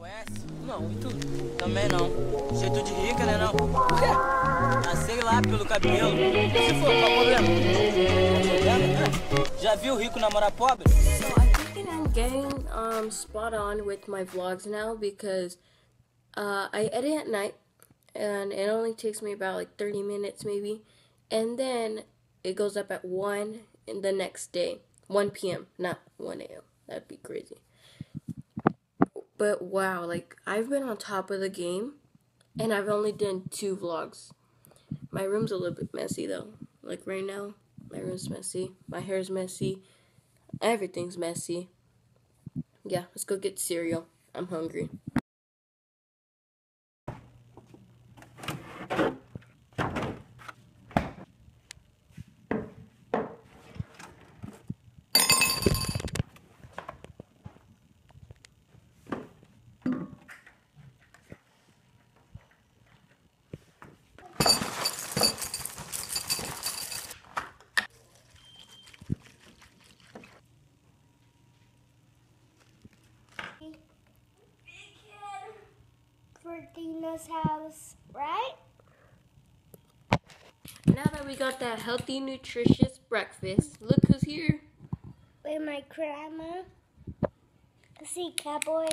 Conhece? Não, e tu? Também não. Jeito de rica, né não? Quê? Ah, sei lá, pelo cabelo. Se for, qual o problema? Problema? Já viu rico namorar pobre? I think I'm getting um spot on with my vlogs now because uh, I edit at night and it only takes me about like 30 minutes maybe and then it goes up at 1 in the next day 1 p.m not 1 a.m that'd be crazy but wow like i've been on top of the game and i've only done two vlogs. My room's a little bit messy though. Like right now my room's messy. My hair's messy. Everything's messy. Yeah let's go get cereal. I'm hungry for Dina's house, right? Now that we got that healthy, nutritious breakfast, look who's here. With my grandma. See, cowboy.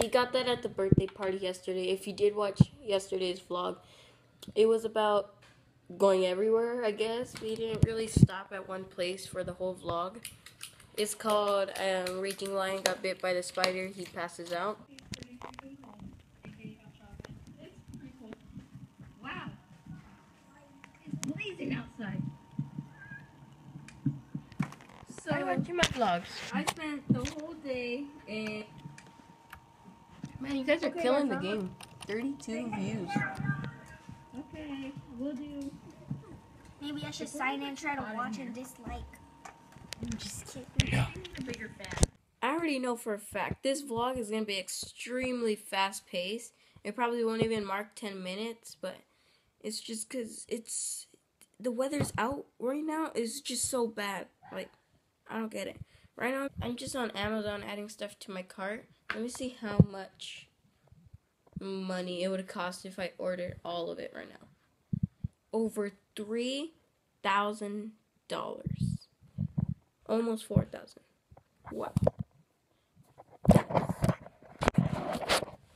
He got that at the birthday party yesterday. If you did watch yesterday's vlog, it was about going everywhere, I guess. We didn't really stop at one place for the whole vlog. It's called um, Raging Lion Got Bit by the Spider. He passes out. So I watch my vlogs. I spent the whole day in Man, you guys are Okay, killing the game. 32 views. Okay, we'll do Maybe I should sign in, try to watch and dislike. I'm just kidding. a bigger fan. I already know for a fact this vlog is going to be extremely fast paced. It probably won't even mark 10 minutes, but it's just because it's the weather's out right now is just so bad. Like, I don't get it. Right now, I'm just on Amazon adding stuff to my cart. Let me see how much money it would cost if I ordered all of it right now. Over $3,000. Almost 4000 Wow.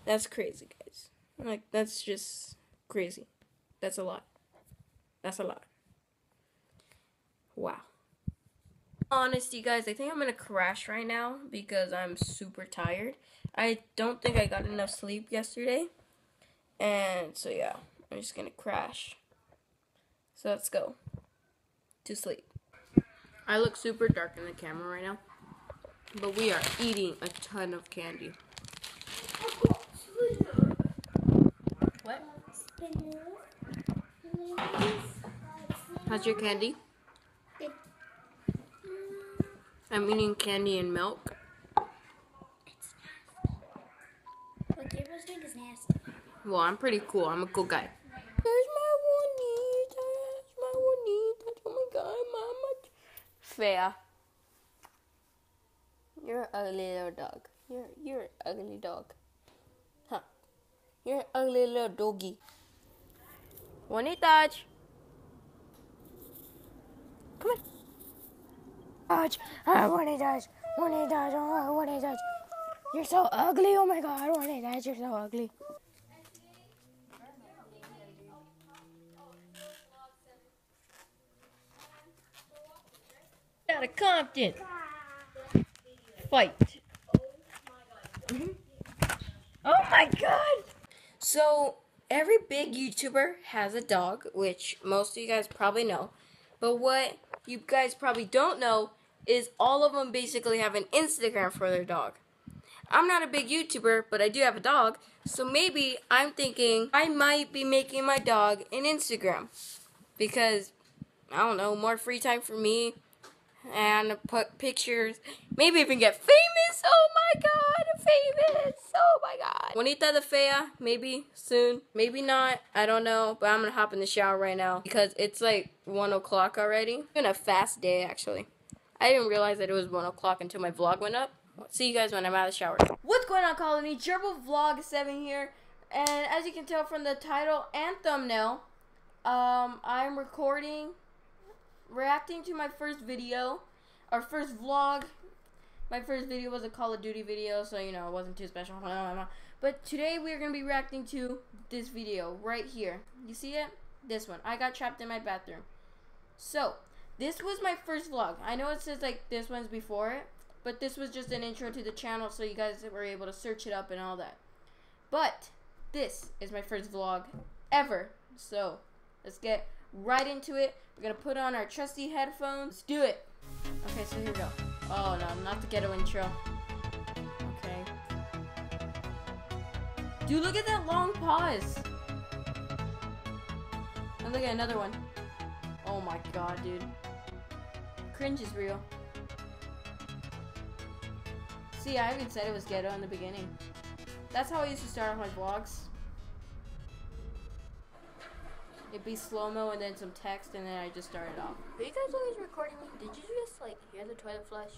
That's crazy, guys. Like, that's just crazy. That's a lot. That's a lot. Wow. Honesty, guys, I think I'm gonna crash right now because I'm super tired. I don't think I got enough sleep yesterday. And so, yeah, I'm just gonna crash. So, let's go to sleep. I look super dark in the camera right now. But we are eating a ton of candy. What? How's your candy? Good. I'm eating candy and milk. What Gabriel's doing is nasty. Well, I'm pretty cool. I'm a cool guy. There's my Juanita. There's my Juanita. Oh my god, mama. Fair. You're an ugly little dog. You're you're an ugly dog. Huh. You're an ugly little doggy. Juanita. Come on. Ouch. What he does. What he does. Oh, what he does. You're so ugly. Oh my god. What he does. You're so ugly. Out of Compton. Fight. Mhm. Oh my god! So, every big YouTuber has a dog, which most of you guys probably know. But what you guys probably don't know is all of them basically have an Instagram for their dog. I'm not a big YouTuber, but I do have a dog. So maybe I'm thinking I might be making my dog an Instagram. Because, I don't know, more free time for me and put pictures. Maybe even get famous. Oh my god, famous. Oh my god. Juanita the Fea, maybe soon. Maybe not. I don't know. But I'm gonna hop in the shower right now because it's like 1 o'clock already. Been a fast day actually. I didn't realize that it was 1 o'clock until my vlog went up. see you guys when I'm out of the shower. What's going on, Colony? Gerbil Vlog 7 here. And as you can tell from the title and thumbnail, um, I'm recording, reacting to my first video, our first vlog. My first video was a Call of Duty video, so you know, it wasn't too special. But today we're going to be reacting to this video right here. You see it? This one. I got trapped in my bathroom. So, this was my first vlog. I know it says like this one's before it, but this was just an intro to the channel so you guys were able to search it up and all that. But, this is my first vlog ever. So, let's get right into it. We're going to put on our trusty headphones. Let's do it. Okay, so here we go. Oh no, not the ghetto intro. Okay. Dude, look at that long pause. And look at another one. Oh my god, dude. Cringe is real. See, I even said it was ghetto in the beginning. That's how I used to start off my vlogs. It'd be slow-mo and then some text and then I just started off. Are you guys always recording me? Did you just like hear the toilet flush?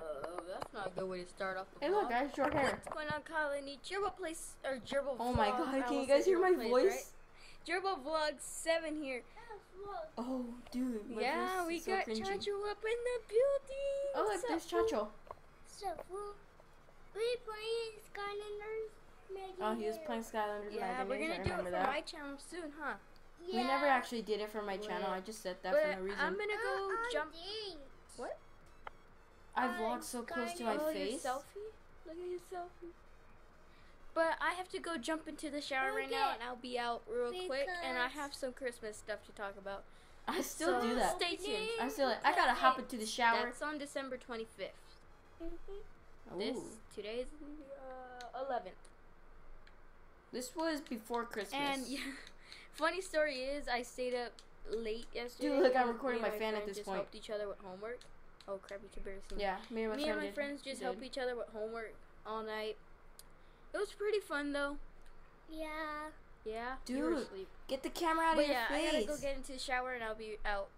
Oh, that's not a good way to start off the Hey, look, I have short hair. What's going on, Colony? Gerbil Place, or Gerbil Oh my god, can you guys hear my Place, voice? right? Gerbil Vlog 7 here. Oh, dude. my yeah, voice we is so got cringy. Chacho up in the building. Oh, look, What's there's up. Chacho. So, fool, we playing Skylanders? Oh, he was playing Skylanders Yeah, we're gonna do it for that. my channel soon, huh? Yeah. We never actually did it for my channel. I just said that but for no reason. I'm gonna go jump. What? I vlog so close to my oh, face. Your selfie? Look at your selfie. But I have to go jump into the shower right now, and I'll be out real quick. And I have some Christmas stuff to talk about. I still So do that. Stay tuned. I'm still like, I gotta hop into the shower. That's on December 25th. Ooh. This is uh, 11th. This was before Christmas. And yeah, funny story is I stayed up late yesterday. Dude, look, I'm recording me my and fan at friend this just point. helped each other with homework. Oh crap! You can barely see. yeah, me and my me friend and my friends just did. helped each other with homework all night. It was pretty fun though. Yeah. Yeah, you were Dude. Get the camera out But of your yeah, face. I gotta go get into the shower and I'll be out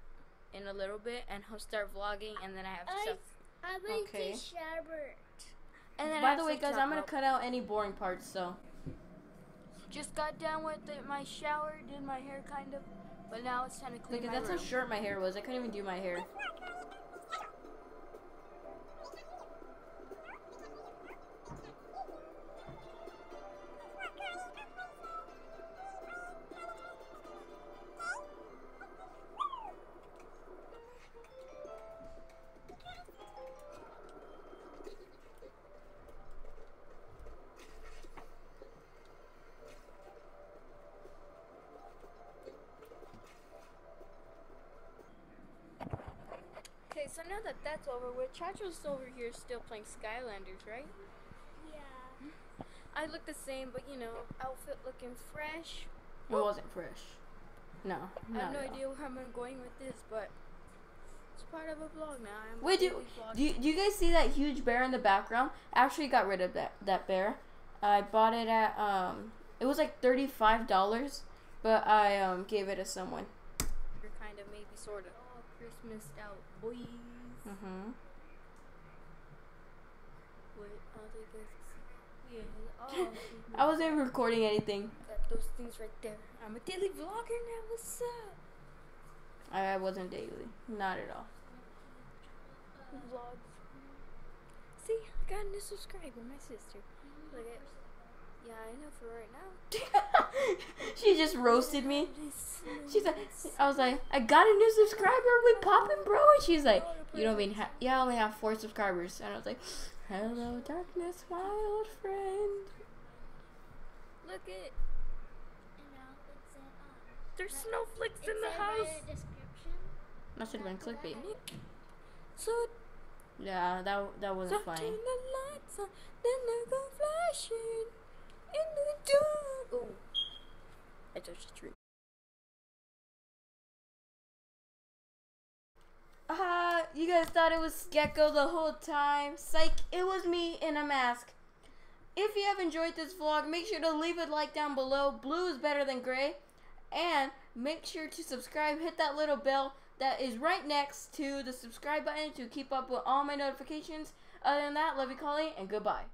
in a little bit and I'll start vlogging and then I have I- stuff. I went Okay. to shower. And then By have the way, guys, I'm gonna about. cut out any boring parts. So Just got done with the, my shower, did my hair kind of, but now it's time to clean look, my that's room. how short my hair was. I couldn't even do my hair. Now that that's over with, Chacho's over here still playing Skylanders, right? Yeah. I look the same, but you know, outfit looking fresh. It wasn't fresh. No, I have no idea where I'm going with this, but it's part of a vlog now. I'm Wait, do, do, you, do you guys see that huge bear in the background? I actually got rid of that, that bear. I bought it at, um, it was like $35, but I um, gave it to someone. You're kind of maybe sort of all Christmas out, boys. Mm-hmm. What other gifts? Yeah, oh, I wasn't even recording anything. got those things right there. I'm a daily vlogger now. What's up? I, I wasn't daily. Not at all. Vlogs. See, I got a new subscriber, my sister. Look at. Yeah, I know for right now. she just roasted me. This She's like, I was like, I got a new subscriber. We popping, bro. And she's like, you don't mean, ha- yeah, I only have four subscribers. And I was like, hello, darkness, my old friend. Look at. You know, it's in, uh, There's snowflakes in the house. description. That should have been clickbait. So, Yeah, that that wasn't turn funny. the lights on, then I go flashing in the dark. Oh, I touched the tree. Uh, you guys thought it was Gecko the whole time. Psych, it was me in a mask. If you have enjoyed this vlog, make sure to leave a like down below. Blue is better than gray. And make sure to subscribe, hit that little bell, that is right next to the subscribe button to keep up with all my notifications. Other than that, love you, Collie, and goodbye.